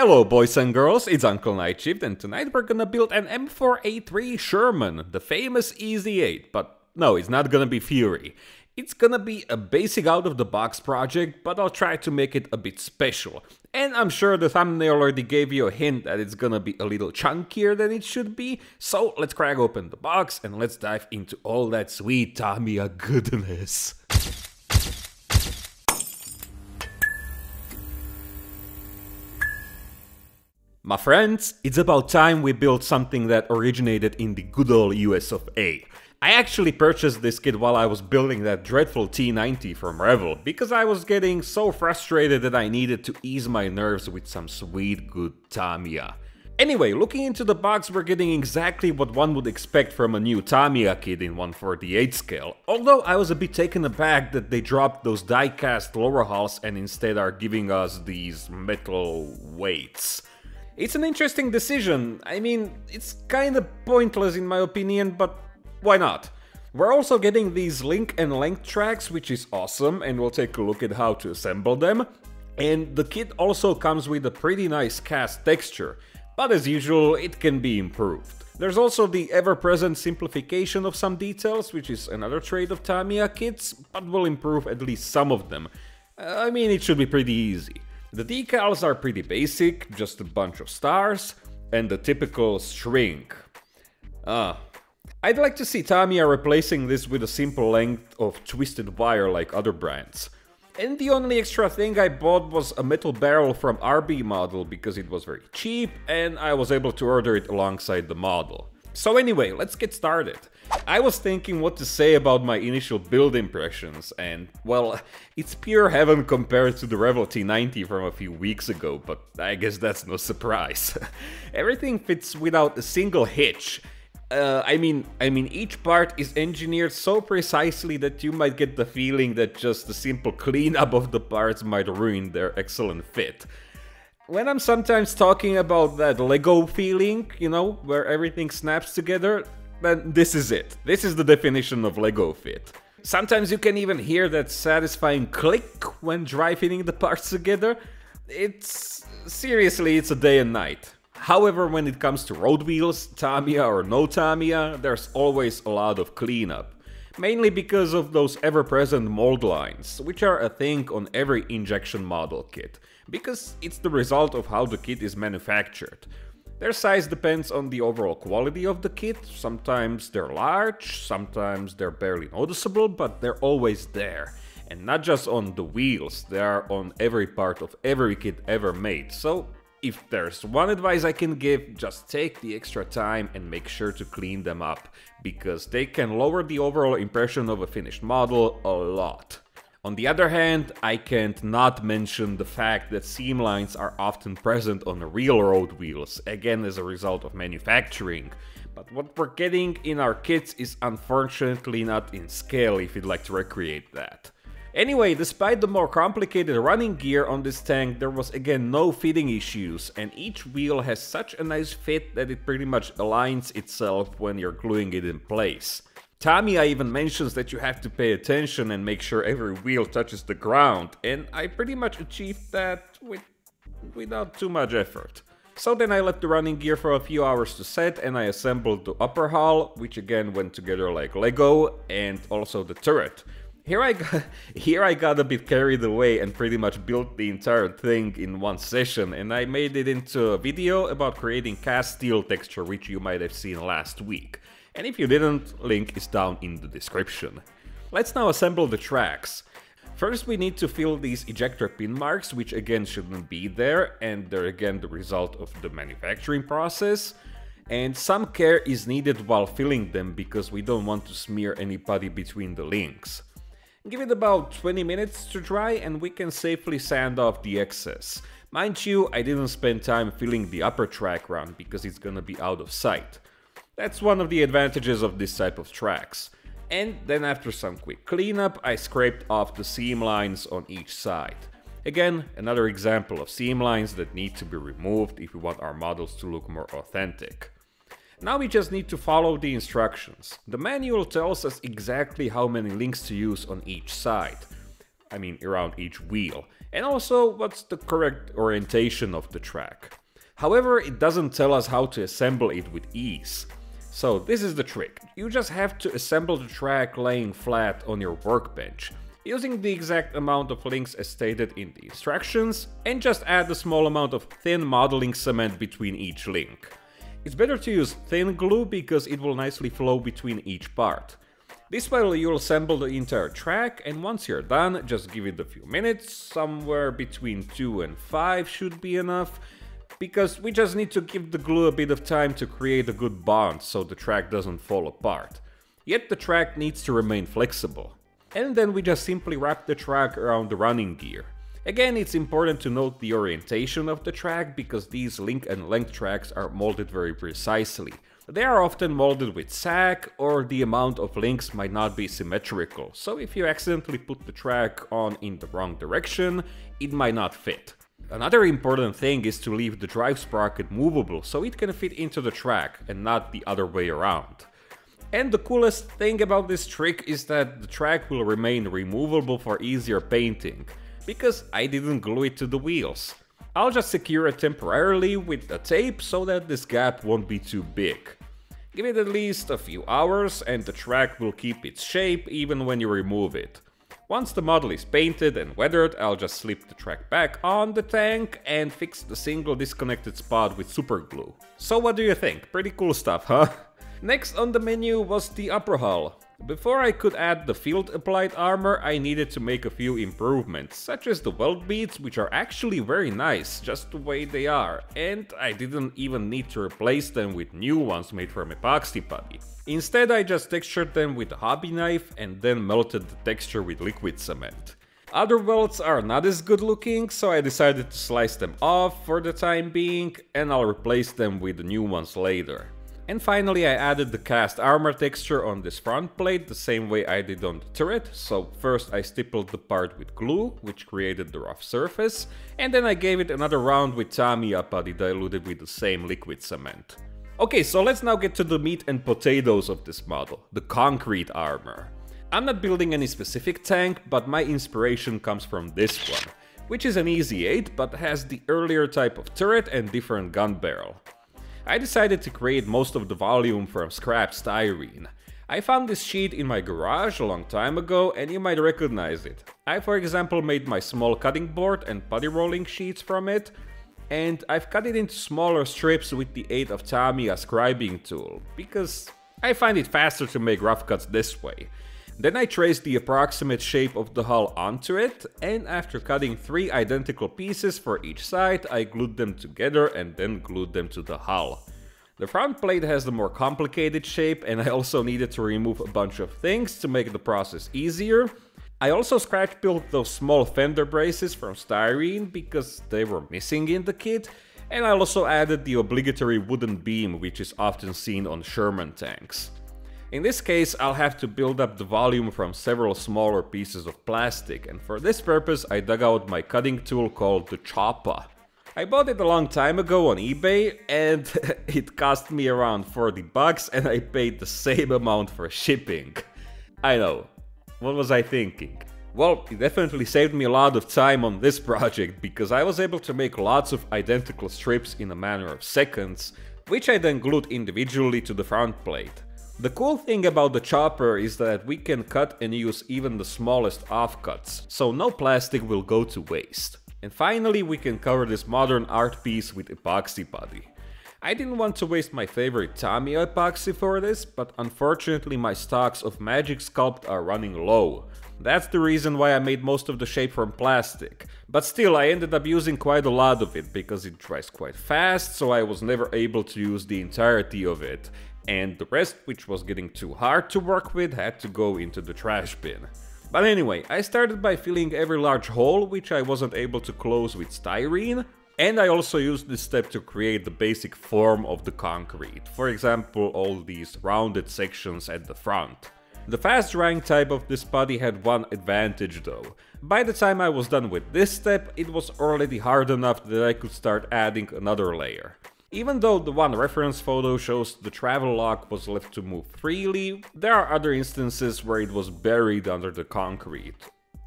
Hello boys and girls, it's Uncle Nightshift and tonight we're gonna build an M4A3 Sherman, the famous EZ8, but no, it's not gonna be Fury. It's gonna be a basic out-of-the-box project, but I'll try to make it a bit special. And I'm sure the thumbnail already gave you a hint that it's gonna be a little chunkier than it should be, so let's crack open the box and let's dive into all that sweet Tamiya goodness. My friends, it's about time we built something that originated in the good old US of A. I actually purchased this kit while I was building that dreadful T90 from Revell, because I was getting so frustrated that I needed to ease my nerves with some sweet good Tamiya. Anyway, looking into the box we're getting exactly what one would expect from a new Tamiya kit in 148 scale, although I was a bit taken aback that they dropped those die-cast lower hulls and instead are giving us these metal weights. It's an interesting decision, I mean, it's kinda pointless in my opinion, but why not? We're also getting these link and length tracks, which is awesome, and we'll take a look at how to assemble them. And the kit also comes with a pretty nice cast texture, but as usual, it can be improved. There's also the ever-present simplification of some details, which is another trait of Tamiya kits, but will improve at least some of them. I mean, it should be pretty easy. The decals are pretty basic, just a bunch of stars, and the typical string. Ah, I'd like to see Tamiya replacing this with a simple length of twisted wire like other brands. And the only extra thing I bought was a metal barrel from RB model because it was very cheap and I was able to order it alongside the model. So anyway, let's get started. I was thinking what to say about my initial build impressions and, well, it's pure heaven compared to the Revell T90 from a few weeks ago, but I guess that's no surprise. Everything fits without a single hitch, uh, I mean, I mean, each part is engineered so precisely that you might get the feeling that just a simple cleanup of the parts might ruin their excellent fit. When I'm sometimes talking about that Lego feeling, you know, where everything snaps together, then this is it. This is the definition of Lego fit. Sometimes you can even hear that satisfying click when dry fitting the parts together. It's... seriously, it's a day and night. However, when it comes to road wheels, Tamiya or no Tamiya, there's always a lot of cleanup. Mainly because of those ever-present mold lines, which are a thing on every injection model kit, because it's the result of how the kit is manufactured. Their size depends on the overall quality of the kit, sometimes they're large, sometimes they're barely noticeable, but they're always there. And not just on the wheels, they are on every part of every kit ever made, so if there's one advice I can give, just take the extra time and make sure to clean them up, because they can lower the overall impression of a finished model a lot. On the other hand, I can't not mention the fact that seam lines are often present on real road wheels, again as a result of manufacturing. But what we're getting in our kits is unfortunately not in scale if you'd like to recreate that. Anyway, despite the more complicated running gear on this tank, there was again no fitting issues, and each wheel has such a nice fit that it pretty much aligns itself when you're gluing it in place. Tamiya even mentions that you have to pay attention and make sure every wheel touches the ground, and I pretty much achieved that with, without too much effort. So then I left the running gear for a few hours to set and I assembled the upper hull, which again went together like Lego, and also the turret. Here I got, here I got a bit carried away and pretty much built the entire thing in one session and I made it into a video about creating cast steel texture which you might have seen last week. And if you didn't, link is down in the description. Let's now assemble the tracks. First we need to fill these ejector pin marks, which again shouldn't be there, and they're again the result of the manufacturing process. And some care is needed while filling them because we don't want to smear any putty between the links. Give it about 20 minutes to dry and we can safely sand off the excess. Mind you, I didn't spend time filling the upper track run because it's gonna be out of sight. That's one of the advantages of this type of tracks. And then after some quick cleanup, I scraped off the seam lines on each side. Again, another example of seam lines that need to be removed if we want our models to look more authentic. Now we just need to follow the instructions. The manual tells us exactly how many links to use on each side. I mean, around each wheel. and also what's the correct orientation of the track. However, it doesn't tell us how to assemble it with ease. So this is the trick. You just have to assemble the track laying flat on your workbench, using the exact amount of links as stated in the instructions, and just add a small amount of thin modeling cement between each link. It's better to use thin glue because it will nicely flow between each part. This way you'll assemble the entire track and once you're done, just give it a few minutes, somewhere between 2 and 5 should be enough, because we just need to give the glue a bit of time to create a good bond so the track doesn't fall apart. Yet the track needs to remain flexible. And then we just simply wrap the track around the running gear. Again, it's important to note the orientation of the track because these link and length tracks are molded very precisely. They are often molded with sag or the amount of links might not be symmetrical, so if you accidentally put the track on in the wrong direction, it might not fit. Another important thing is to leave the drive sprocket movable so it can fit into the track and not the other way around. And the coolest thing about this trick is that the track will remain removable for easier painting, because I didn't glue it to the wheels. I'll just secure it temporarily with a tape so that this gap won't be too big. Give it at least a few hours and the track will keep its shape even when you remove it. Once the model is painted and weathered, I'll just slip the track back on the tank and fix the single disconnected spot with super glue. So what do you think? Pretty cool stuff, huh? Next on the menu was the upper hull. Before I could add the field applied armor, I needed to make a few improvements, such as the weld beads, which are actually very nice, just the way they are, and I didn't even need to replace them with new ones made from epoxy putty. Instead I just textured them with a hobby knife and then melted the texture with liquid cement. Other welds are not as good looking, so I decided to slice them off for the time being, and I'll replace them with new ones later. And finally I added the cast armor texture on this front plate the same way I did on the turret, so first I stippled the part with glue, which created the rough surface, and then I gave it another round with Tamiya putty diluted with the same liquid cement. Okay, so let's now get to the meat and potatoes of this model, the concrete armor. I'm not building any specific tank, but my inspiration comes from this one, which is an Easy 8 but has the earlier type of turret and different gun barrel. I decided to create most of the volume from scrap styrene. I found this sheet in my garage a long time ago and you might recognize it. I for example made my small cutting board and putty rolling sheets from it and I've cut it into smaller strips with the aid of Tamiya scribing tool because I find it faster to make rough cuts this way. Then I traced the approximate shape of the hull onto it, and after cutting three identical pieces for each side, I glued them together and then glued them to the hull. The front plate has the more complicated shape and I also needed to remove a bunch of things to make the process easier. I also scratch built those small fender braces from styrene because they were missing in the kit, and I also added the obligatory wooden beam which is often seen on Sherman tanks. In this case, I'll have to build up the volume from several smaller pieces of plastic, and for this purpose I dug out my cutting tool called the Chopper. I bought it a long time ago on eBay, and it cost me around 40 bucks and I paid the same amount for shipping. I know, what was I thinking? Well, it definitely saved me a lot of time on this project, because I was able to make lots of identical strips in a matter of seconds, which I then glued individually to the front plate. The cool thing about the chopper is that we can cut and use even the smallest offcuts, so no plastic will go to waste. And finally we can cover this modern art piece with epoxy putty. I didn't want to waste my favorite Tamiya epoxy for this, but unfortunately my stocks of Magic Sculpt are running low. That's the reason why I made most of the shape from plastic. But still, I ended up using quite a lot of it, because it dries quite fast, so I was never able to use the entirety of it and the rest, which was getting too hard to work with, had to go into the trash bin. But anyway, I started by filling every large hole which I wasn't able to close with styrene, and I also used this step to create the basic form of the concrete, for example all these rounded sections at the front. The fast drying type of this putty had one advantage though. By the time I was done with this step, it was already hard enough that I could start adding another layer. Even though the one reference photo shows the travel lock was left to move freely, there are other instances where it was buried under the concrete.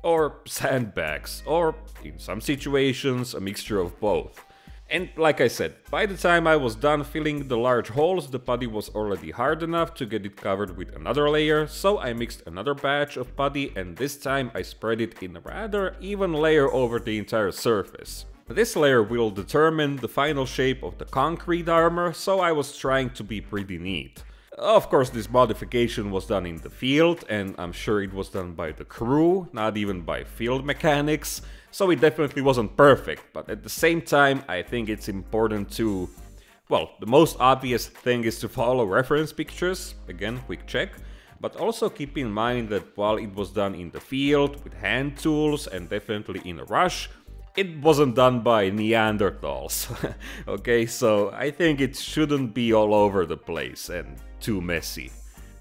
or sandbags, or in some situations, a mixture of both. And like I said, by the time I was done filling the large holes, the putty was already hard enough to get it covered with another layer, so I mixed another batch of putty and this time I spread it in a rather even layer over the entire surface. This layer will determine the final shape of the concrete armor, so I was trying to be pretty neat. Of course, this modification was done in the field, and I'm sure it was done by the crew, not even by field mechanics, so it definitely wasn't perfect, but at the same time, I think it's important to... Well, the most obvious thing is to follow reference pictures, again, quick check, but also keep in mind that while it was done in the field, with hand tools, and definitely in a rush, it wasn't done by Neanderthals. okay, so I think it shouldn't be all over the place and too messy.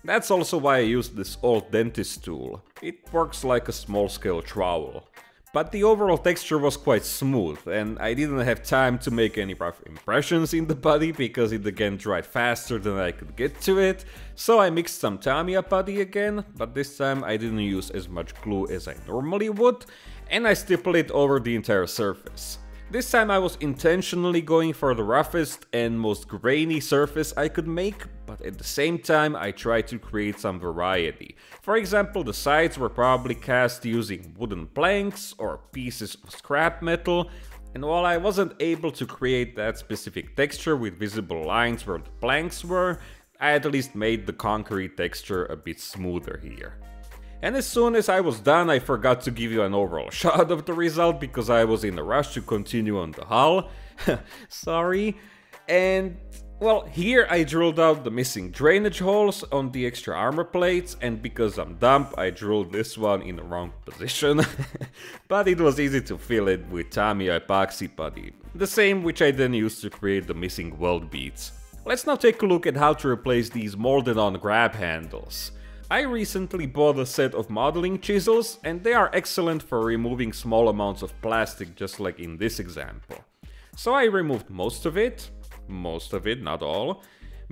That's also why I used this old dentist tool. It works like a small scale trowel. But the overall texture was quite smooth, and I didn't have time to make any rough impressions in the body because it again dried faster than I could get to it, so I mixed some Tamiya putty again, but this time I didn't use as much glue as I normally would, and I stippled it over the entire surface. This time I was intentionally going for the roughest and most grainy surface I could make, but at the same time I tried to create some variety. For example, the sides were probably cast using wooden planks or pieces of scrap metal, and while I wasn't able to create that specific texture with visible lines where the planks were, I at least made the concrete texture a bit smoother here. And as soon as I was done, I forgot to give you an overall shot of the result because I was in a rush to continue on the hull. Sorry. And well, here I drilled out the missing drainage holes on the extra armor plates and because I'm dumb I drilled this one in the wrong position. but it was easy to fill it with Tamiya epoxy putty, the same which I then used to create the missing weld beads. Let's now take a look at how to replace these molded on grab handles. I recently bought a set of modeling chisels and they are excellent for removing small amounts of plastic just like in this example. So I removed most of it, most of it, not all,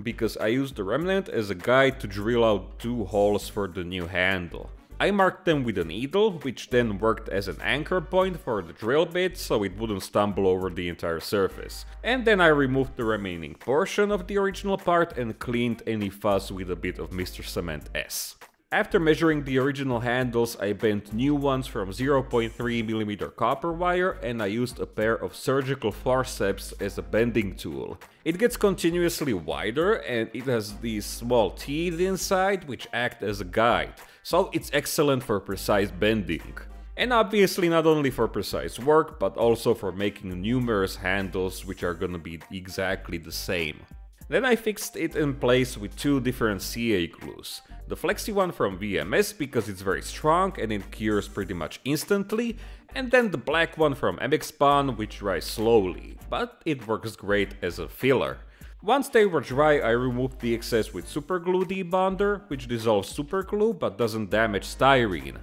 because I used the remnant as a guide to drill out two holes for the new handle. I marked them with a needle, which then worked as an anchor point for the drill bit so it wouldn't stumble over the entire surface. And then I removed the remaining portion of the original part and cleaned any fuzz with a bit of Mr. Cement S. After measuring the original handles, I bent new ones from 0.3mm copper wire and I used a pair of surgical forceps as a bending tool. It gets continuously wider and it has these small teeth inside which act as a guide, so it's excellent for precise bending. And obviously not only for precise work, but also for making numerous handles which are gonna be exactly the same. Then I fixed it in place with two different CA glues. The flexi one from VMS because it's very strong and it cures pretty much instantly, and then the black one from MX which dries slowly, but it works great as a filler. Once they were dry, I removed the excess with super superglue debonder, which dissolves superglue but doesn't damage styrene.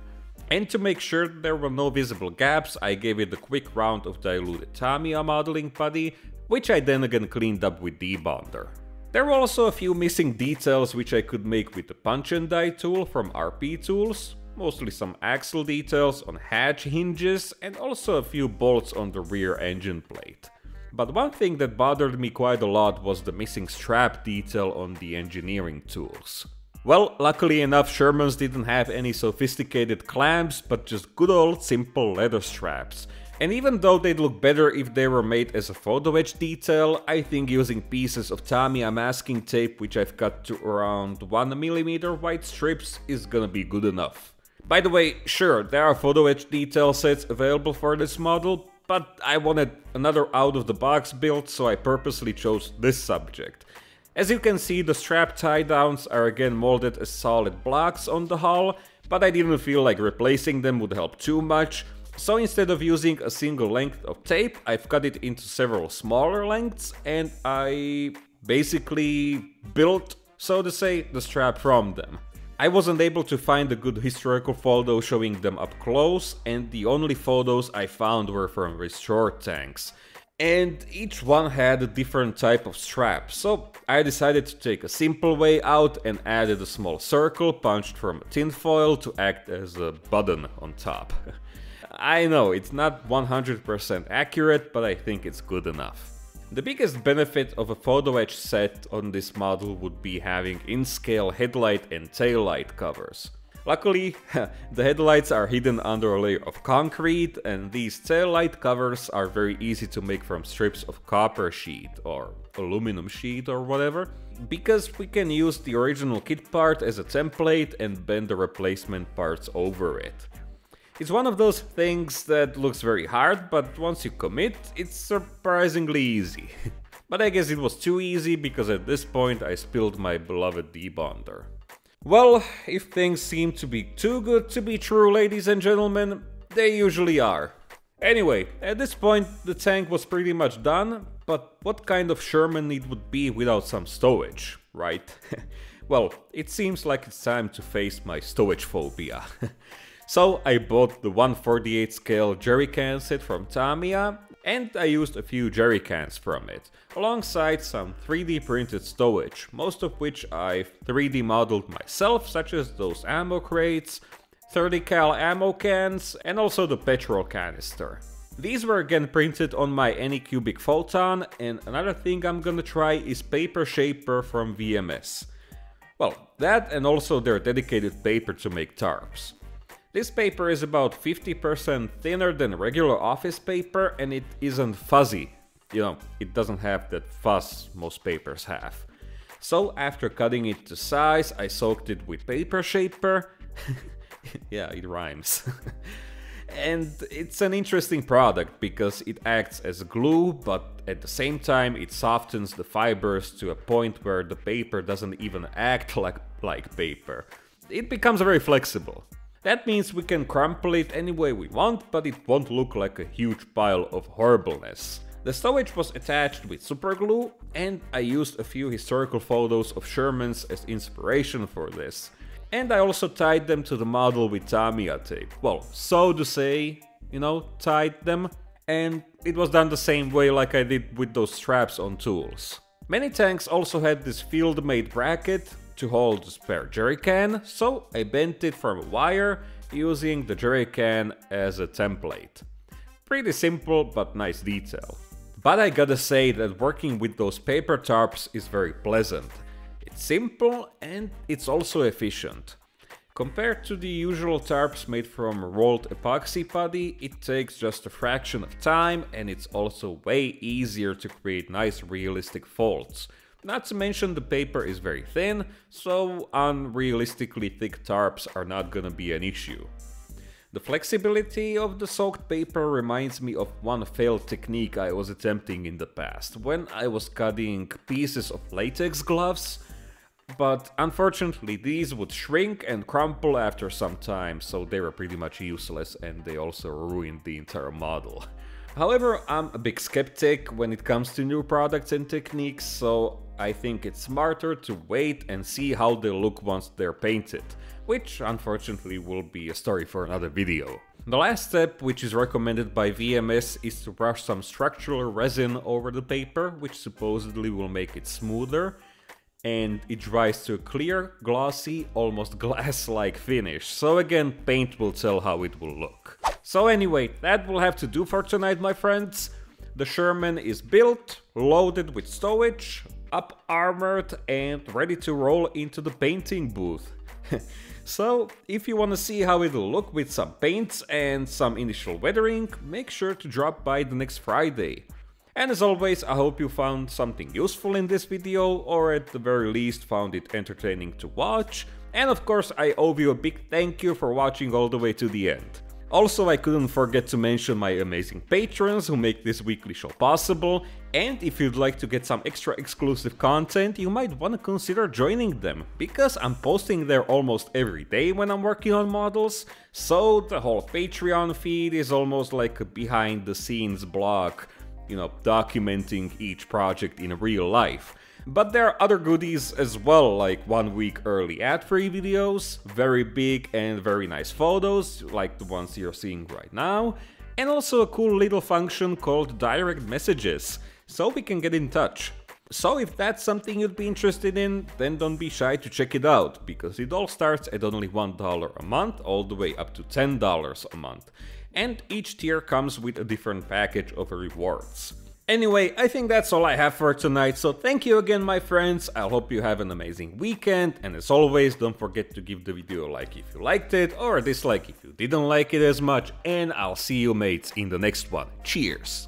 And to make sure there were no visible gaps, I gave it a quick round of diluted Tamiya modeling putty, which I then again cleaned up with debonder. There were also a few missing details which I could make with the punch and die tool from RP Toolz, mostly some axle details on hatch hinges and also a few bolts on the rear engine plate. But one thing that bothered me quite a lot was the missing strap detail on the engineering tools. Well, luckily enough Shermans didn't have any sophisticated clamps, but just good old simple leather straps, and even though they'd look better if they were made as a photo etch detail, I think using pieces of Tamiya masking tape which I've cut to around 1mm white strips is gonna be good enough. By the way, sure, there are photo etch detail sets available for this model, but I wanted another out-of-the-box build, so I purposely chose this subject. As you can see, the strap tie downs are again molded as solid blocks on the hull, but I didn't feel like replacing them would help too much, so instead of using a single length of tape, I've cut it into several smaller lengths and I basically built, so to say, the strap from them. I wasn't able to find a good historical photo showing them up close and the only photos I found were from restored tanks. and each one had a different type of strap, so I decided to take a simple way out and added a small circle punched from tinfoil to act as a button on top. I know, it's not 100% accurate, but I think it's good enough. The biggest benefit of a photo etch set on this model would be having in-scale headlight and taillight covers. Luckily, the headlights are hidden under a layer of concrete and these taillight covers are very easy to make from strips of copper sheet or aluminum sheet or whatever, because we can use the original kit part as a template and bend the replacement parts over it. It's one of those things that looks very hard, but once you commit, it's surprisingly easy. but I guess it was too easy because at this point I spilled my beloved debonder. Well, if things seem to be too good to be true, ladies and gentlemen, they usually are. Anyway, at this point the tank was pretty much done, but what kind of Sherman it would be without some stowage, right? well, it seems like it's time to face my stowage phobia. so I bought the 148 scale jerry can set from Tamiya and I used a few jerry cans from it, alongside some 3D printed stowage, most of which I've 3D modeled myself, such as those ammo crates, 30 cal ammo cans, and also the petrol canister. These were again printed on my Anycubic Photon, and another thing I'm gonna try is Paper Shaper from VMS. Well, that and also their dedicated paper to make tarps. This paper is about 50% thinner than regular office paper and it isn't fuzzy. You know, it doesn't have that fuzz most papers have. So after cutting it to size, I soaked it with paper shaper. yeah, it rhymes. and it's an interesting product because it acts as glue, but at the same time it softens the fibers to a point where the paper doesn't even act like, like paper. It becomes very flexible. That means we can crumple it any way we want, but it won't look like a huge pile of horribleness. The stowage was attached with superglue, and I used a few historical photos of Shermans as inspiration for this. And I also tied them to the model with Tamiya tape. Well, so to say, you know, tied them. And it was done the same way like I did with those straps on tools. Many tanks also had this field-made bracket, to hold the spare jerry can, so I bent it from a wire using the jerry can as a template. Pretty simple but nice detail. But I gotta say that working with those paper tarps is very pleasant. It's simple and it's also efficient. Compared to the usual tarps made from rolled epoxy putty, it takes just a fraction of time and it's also way easier to create nice realistic folds, not to mention the paper is very thin, so unrealistically thick tarps are not gonna be an issue. The flexibility of the soaked paper reminds me of one failed technique I was attempting in the past, when I was cutting pieces of latex gloves, but unfortunately these would shrink and crumple after some time, so they were pretty much useless and they also ruined the entire model. However, I'm a big skeptic when it comes to new products and techniques, so I think it's smarter to wait and see how they look once they're painted, which unfortunately will be a story for another video. The last step, which is recommended by VMS, is to brush some structural resin over the paper, which supposedly will make it smoother, and it dries to a clear, glossy, almost glass-like finish, so again, paint will tell how it will look. So anyway, that will have to do for tonight, my friends. The Sherman is built, loaded with stowage, up armored and ready to roll into the painting booth. so, if you wanna see how it'll look with some paints and some initial weathering, make sure to drop by the next Friday. And as always, I hope you found something useful in this video, or at the very least found it entertaining to watch. And of course, I owe you a big thank you for watching all the way to the end. Also, I couldn't forget to mention my amazing patrons who make this weekly show possible, and if you'd like to get some extra exclusive content, you might wanna consider joining them, because I'm posting there almost every day when I'm working on models, so the whole Patreon feed is almost like a behind the scenes blog, you know, documenting each project in real life. But there are other goodies as well, like one week early ad-free videos, very big and very nice photos, like the ones you're seeing right now, and also a cool little function called direct messages, so we can get in touch. So if that's something you'd be interested in, then don't be shy to check it out, because it all starts at only $1 a month all the way up to $10 a month. And each tier comes with a different package of rewards. Anyway, I think that's all I have for tonight, so thank you again my friends, I hope you have an amazing weekend, and as always don't forget to give the video a like if you liked it, or a dislike if you didn't like it as much, and I'll see you mates in the next one. Cheers!